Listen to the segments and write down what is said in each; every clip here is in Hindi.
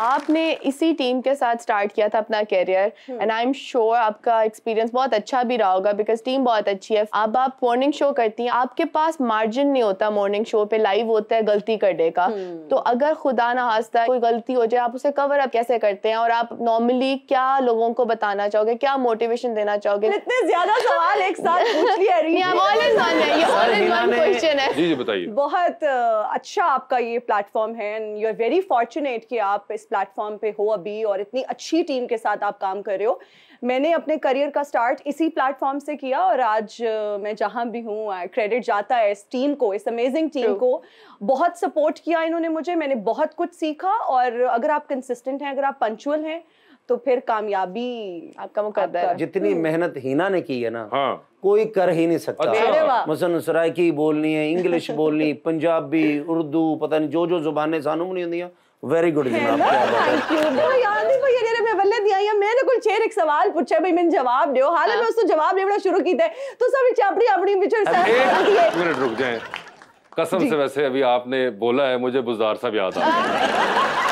आपने इसी टीम के साथ स्टार्ट किया था अपना career and I am sure आपका एक्सपीरियंस बहुत अच्छा भी रहा होगा बिकॉज़ टीम बहुत अच्छी है। अब आप मॉर्निंग शो करती हैं आपके पास मार्जिन नहीं होता मॉर्निंग शो पे लाइव होता है गलती करने का। तो अगर खुदा ना हास्ता कोई गलती हो जाए आप उसे कवर अप कैसे करते हैं और आप नॉर्मली क्या लोगों को बताना चाहोगे क्या मोटिवेशन देना चाहोगे? इतने ज़्यादा सवाल एक साथ पूछ लिया नहीं आप ऑल इन वन है ये ऑल इन वन क्वेश्चन है। जी जी बताइए। बहुत अच्छा आपका ये प्लेटफॉर्म है and you are very fortunate कि आप इस प्लेटफॉर्म पे हो अभी और इतनी अच्छी टीम के साथ आप काम कर रहे हो। मैंने अपने करियर का स्टार्ट इसी प्लेटफॉर्म से किया और आज मैं जहाँ भी हूँ क्रेडिट जाता है इस टीम को इस अमेजिंग टीम True. को। बहुत सपोर्ट किया इन्होंने मुझे मैंने बहुत कुछ सीखा और अगर आप कंसिस्टेंट हैं अगर आप पंचुअल हैं तो फिर कामयाबी आपका मुकद्दर है। जितनी मेहनत हिना ने की है ना हाँ। कोई कर ही नहीं सकता। मसन सराइकी बोलनी है इंग्लिश बोलनी पंजाबी उर्दू पता नहीं जो जो जुबानें सानू नहीं होंदियाँ। वेरी गुड जनाब मैंने छेर एक सवाल पूछा भाई मैंने जवाब दियो हाल में उसको जवाब देना शुरू किया तो सब अपनी अपनी मिनट रुक जाए कसम से वैसे अभी आपने बोला है मुझे बुजार साहब याद आ गए।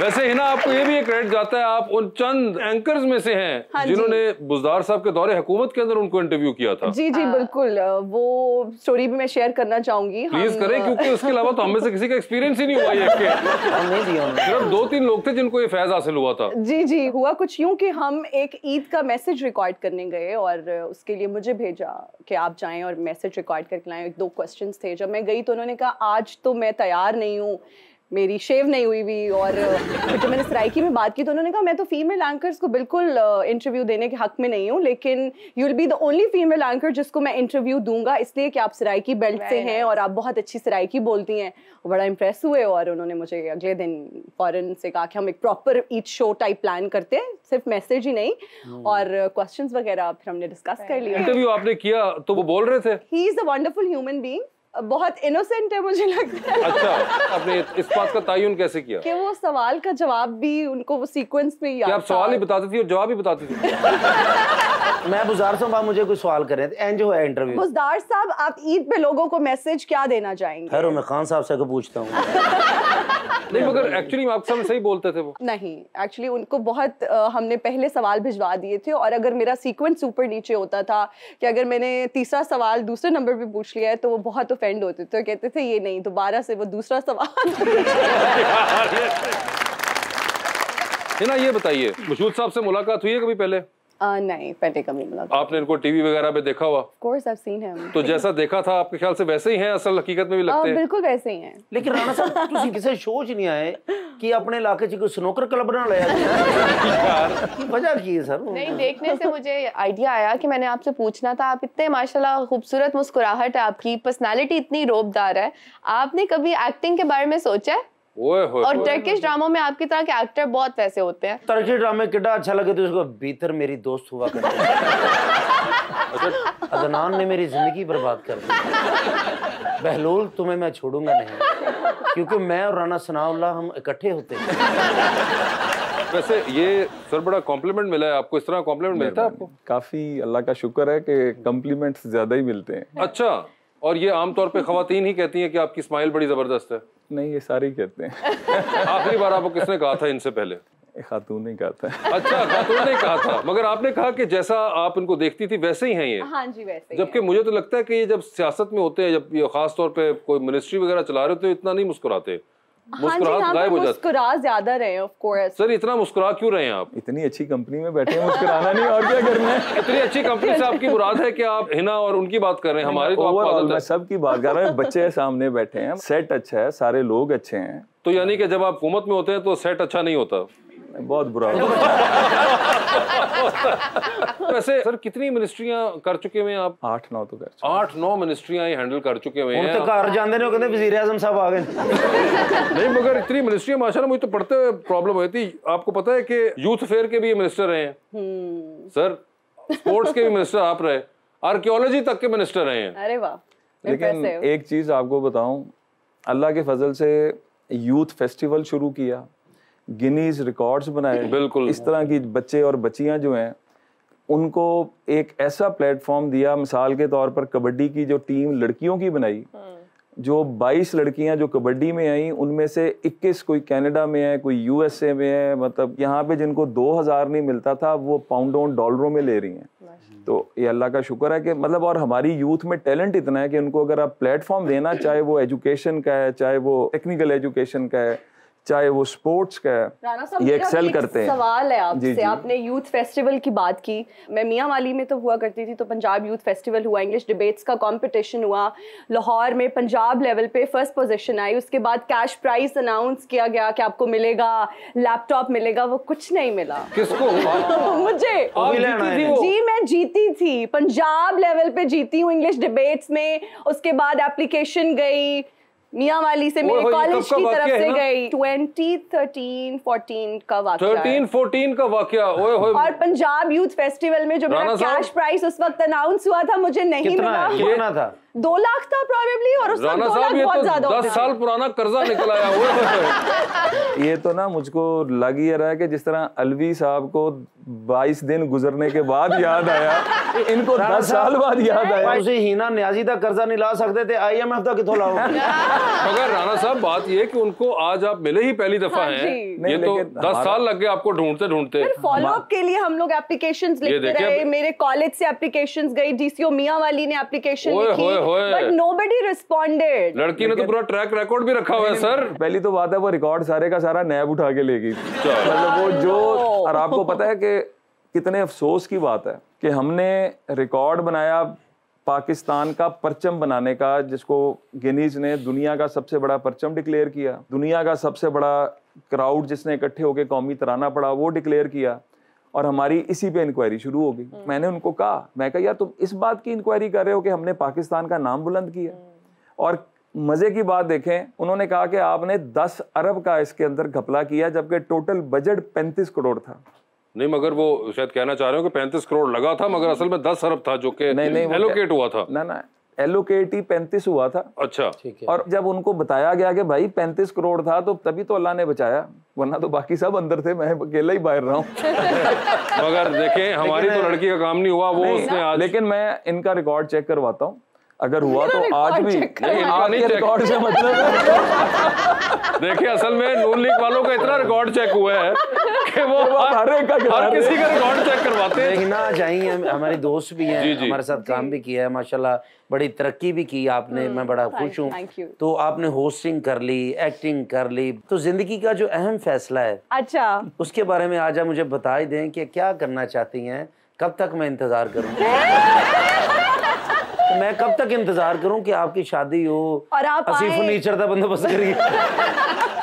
वैसे ही ना आपको ये भी एक क्रेडिट जाता है आप उन चंद एंकर्स में से हैं हाँ जिन्होंने बुजदार साहब के दौरे हुकूमत के अंदर उनको इंटरव्यू किया था। जी जी बिल्कुल वो स्टोरी भी मैं शेयर करना चाहूँगी। प्लीज़ हम, करें क्योंकि उसके अलावा तो हमें से किसी का एक्सपीरियंस ही नहीं हुआ ये सिर्फ़ दो तीन लोग थे जिनको ये फैज हासिल हुआ था। जी जी हुआ कुछ यूँ कि हम एक ईद का मैसेज रिकॉर्ड करने गए और उसके लिए मुझे भेजा कि आप जाएँ और मैसेज रिकॉर्ड करके लाएँ। एक दो क्वेश्चंस थे। जब मैं गई तो उन्होंने कहा आज तो मैं तैयार नहीं हूँ। मेरी शेव नहीं हुई हुई और फिर जब मैंने सराइकी में बात की तो उन्होंने कहा मैं तो फीमेल एंकर्स को बिल्कुल इंटरव्यू देने के हक में नहीं हूँ लेकिन you will be the only female anchor जिसको मैं इंटरव्यू दूँगा इसलिए कि आप सराइकी बेल्ट से हैं और आप बहुत अच्छी सराइकी बोलती हैं। बड़ा इंप्रेस हुए और उन्होंने मुझे अगले दिन फॉरन से कहा कि हम एक proper each show type plan करते हैं सिर्फ़ मैसेज ही नहीं और क्वेश्चंस वगैरह फिर हमने डिस्कस कर लिया इंटरव्यू आपने किया तो वो बोल रहे थे? He is a wonderful human being बहुत इनोसेंट है मुझे लगता है। अच्छा आपने इस बात का तयन कैसे किया? कि वो सवाल का जवाब भी उनको वो सीक्वेंस में ही आप सवाल ही बताती थी और जवाब ही बताती थी। मैं बुजार साहब आप मुझे कोई सवाल कर रहे थे। एंड जो है इंटरव्यू बुजदार साहब आप ईद पे लोगों को मैसेज क्या देना चाहेंगे? खैर मैं खान साहब से को पूछता हूँ। नहीं मगर एक्चुअली आपके सामने सही बोलते थे वो। नहीं एक्चुअली उनको बहुत अ, हमने पहले सवाल भिजवा दिए थे और अगर मेरा सीक्वेंस ऊपर नीचे होता था कि अगर मैंने तीसरा सवाल दूसरे नंबर पे पूछ लिया है तो वो बहुत ऑफेंड होते थे कहते थे ये नहीं दोबारा से वो दूसरा सवाल. है ना ये बताइए मशहूद साहब से मुलाकात हुई है कभी पहले? अ, नहीं पहले कभी मिला आपने इनको टीवी वगैरह पे देखा हुआ कोर्स आई सीन हिम तो जैसा देखा था आपके ख्याल से वैसे ही हैं असल हकीकत में भी लगते हैं बिल्कुल वैसे ही हैं लेकिन राणा साहब ਤੁਸੀਂ ਕਿਸੇ ਸ਼ੋਅ 'ਚ ਨਹੀਂ ਆਏ ਕਿ ਆਪਣੇ ਇਲਾਕੇ 'ਚ ਕੋਈ ਸਨੋਕਰ ਕਲੱਬ ਬਣਾ ਲਿਆ यार ਕੀ ਵਜ੍ਹਾ ਕੀ ਹੈ ਸਰ नहीं देखने से मुझे आइडिया आया कि मैंने आपसे पूछना था आप इतने माशाल्लाह खूबसूरत मुस्कुराहट है आपकी पर्सनालिटी इतनी रोबदार है आपने कभी एक्टिंग के बारे में सोचा है ओए होए और टर्किश ड्रामों में आपकी तरह के एक्टर बहुत वैसे होते हैं। तरकी ड्रामे कितना अच्छा लगे तो उसको भीतर मेरी दोस्त हुआ करती अदनान ने मेरी ज़िंदगी बर्बाद कर दी बहलोल तुम्हें मैं छोड़ूँगा नहीं क्योंकि मैं और राना सनाउल्लाह हम इकट्ठे होते हैं। वैसे ये सर बड़ा कॉम्प्लीमेंट मिला है आपको इस तरह कॉम्प्लीमेंट मिलता है आपको? काफ़ी अल्लाह का शुक्र है कि कम्प्लीमेंट्स ज़्यादा ही मिलते हैं। अच्छा। और ये आमतौर पे खातन ही कहती हैं कि आपकी स्माइल बड़ी ज़बरदस्त है। नहीं ये सारे ही कहते हैं। आखिरी बार आपको किसने कहा था इनसे पहले? खातून नहीं कहा था। अच्छा खातून ने कहा था। मगर आपने कहा कि जैसा आप इनको देखती थी वैसे ही हैं ये। हाँ जी वैसे जबकि मुझे तो लगता है कि ये जब सियासत में होते हैं जब ये खास तौर पे कोई मिनिस्ट्री वगैरह चला रहे होते हैं इतना नहीं मुस्कुराते। मुस्कुराहट हाँ गायब हो जाती। मुस्कुरा ज़्यादा रहे ऑफ़ कोर्स सर इतना मुस्कुरा क्यों रहे हैं आप? इतनी अच्छी कंपनी में बैठे हैं मुस्कुराना नहीं और क्या करना है? इतनी अच्छी कंपनी से आपकी मुराद है कि आप हिना और उनकी बात कर रहे हैं हमारी तो आपको आदत है सबकी बात कर रहा हूँ बच्चे सामने बैठे हैं सेट अच्छा है सारे लोग अच्छे हैं। तो यानी कि जब आप हुकूमत में होते हैं तो सेट अच्छा नहीं होता। बहुत बुरा वैसे सर कितनी मिनिस्ट्रियाँ कर चुके हुए आप? आठ नौ तो कर चुके आठ नौ मिनिस्ट्रियाँ हैंडल कर चुके हुए हैं तो घर जाते ने कहते वज़ीर आज़म साहब आ गए। नहीं मगर इतनी मिनिस्ट्रियाँ माशाल्लाह मुझे तो पढ़ते हुए प्रॉब्लम हुई थी। आपको पता है कि यूथ अफेयर के भी मिनिस्टर रहे हैं। हम्म। सर स्पोर्ट्स के भी मिनिस्टर आप रहे। आर्कियोलॉजी तक के मिनिस्टर रहे हैं। अरे वाह लेकिन एक चीज़ आपको बताऊँ अल्लाह के फजल से यूथ फेस्टिवल शुरू किया। गिनीज रिकॉर्ड्स बनाए। बिल्कुल। इस तरह की बच्चे और बच्चियाँ जो हैं उनको एक ऐसा प्लेटफॉर्म दिया मिसाल के तौर पर कबड्डी की जो टीम लड़कियों की बनाई। जो 22 लड़कियाँ जो कबड्डी में आई उनमें से 21 कोई कनाडा में है कोई यूएसए में है मतलब यहाँ पे जिनको 2000 नहीं मिलता था वो पाउंडों डॉलरों में ले रही हैं। तो ये अल्लाह का शुक्र है कि मतलब और हमारी यूथ में टैलेंट इतना है कि उनको अगर आप प्लेटफॉर्म देना चाहे वो एजुकेशन का है चाहे वो टेक्निकल एजुकेशन का है चाहे वो स्पोर्ट्स का है ये एक्सेल एक करते हैं। सवाल है आपसे। जी। आपने यूथ फेस्टिवल की बात की। मैं मियाँ वाली में तो हुआ करती थी तो पंजाब यूथ फेस्टिवल हुआ इंग्लिश डिबेट्स का कंपटीशन हुआ। लाहौर में पंजाब लेवल पे फ़र्स्ट पोजीशन आई। उसके बाद कैश प्राइज अनाउंस किया गया कि आपको मिलेगा लैपटॉप मिलेगा वो कुछ नहीं मिला। किसको? मुझे। आप जी मैं जीती थी। पंजाब लेवल पे जीती हूँ इंग्लिश डिबेट्स में। उसके बाद एप्लीकेशन गई। मियाँ वाली से मेरे होए, कॉलेज की तरफ़ से? गई। 2013 14 का वाकया है। थर्टीन फोर्टीन का वाकया ओए और पंजाब यूथ फेस्टिवल में जो मेरा कैश प्राइस उस वक्त अनाउंस हुआ था मुझे नहीं मिला कितना था? दो लाख था प्रॉबेबली और उस दो लाख बहुत तो ज़्यादा दस साल पुराना कर्जा निकल आया हुआ ये तो ना मुझको लग ही रहा है कि जिस तरह अलवी साहब को 22 दिन गुजरने के बाद याद आया इनको 10 साल बाद याद आया। उसे हीना न्याजी का कर्जा नहीं ला सकते थे आईएमएफ का कितों लाओ मगर राणा साहब बात ये कि उनको आज आप मिले ही पहली दफ़ा हाँ हैं। ये तो 10 साल लग गए आपको ढूंढते ढूंढते। फॉलो अप के लिए हम लोग एप्लीकेशंस लिखते रहे मेरे कॉलेज से एप्लीकेशंस गई डीसीओ मियाँ वाली ने एप्लीकेशन लिखी। बट नोबडी रिस्पॉन्डेड लड़की ने तो पूरा ट्रैक रिकॉर्ड भी रखा हुआ है सर पहली तो बात है वो रिकॉर्ड सारे का सारा नैब उठा के ले गई मतलब वो जो और आपको पता है कि कितने अफसोस की बात है कि हमने रिकॉर्ड बनाया पाकिस्तान का परचम बनाने का जिसको गिनीज ने दुनिया का सबसे बड़ा परचम डिक्लेयर किया दुनिया का सबसे बड़ा क्राउड जिसने इकट्ठे होकर कौमी तराना पड़ा वो डिक्लेयर किया। और हमारी इसी पे इंक्वायरी शुरू हो गई। मैंने उनको कहा मैं कहा यार तुम इस बात की इंक्वायरी कर रहे हो कि हमने पाकिस्तान का नाम बुलंद किया? और मज़े की बात देखें उन्होंने कहा कि आपने 10 अरब का इसके अंदर घपला किया जबकि टोटल बजट 35 करोड़ था। नहीं मगर वो शायद कहना चाह रहे हो कि पैंतीस करोड़ लगा था मगर असल में दस अरब था जो कि नहीं नहीं एलोकेट हुआ था। ना ना एलोकेट पैंतीस हुआ था। अच्छा। ठीक है। और जब उनको बताया गया कि भाई पैंतीस करोड़ था तो तभी तो अल्लाह ने बचाया वरना तो बाकी सब अंदर थे मैं अकेला ही बाहर रहा हूँ। मगर देखें हमारी तो लड़की का काम नहीं हुआ वो उसने आज लेकिन मैं इनका रिकॉर्ड चेक करवाता हूँ। अगर हुआ तो आज भी रिकॉर्ड से मतलब देखिए असल में नून लीग वालों का इतना रिकॉर्ड चेक हुआ है कि वो हर एक का हर किसी का रिकॉर्ड चेक करवाते हैं। हिना चाहिए हम- हमारी दोस्त भी हैं। हमारे साथ काम भी किया है माशाल्लाह बड़ी तरक्की भी की आपने मैं बड़ा खुश हूँ। तो आपने होस्टिंग कर ली एक्टिंग कर ली तो ज़िंदगी का जो अहम फैसला है अच्छा। उसके बारे में आज आप मुझे बता ही दें कि क्या करना चाहती हैं कब तक मैं इंतज़ार करूँ तो मैं कब तक इंतज़ार करूँ कि आपकी शादी हो और आप। फर्नीचर का बंदोबस्त करिए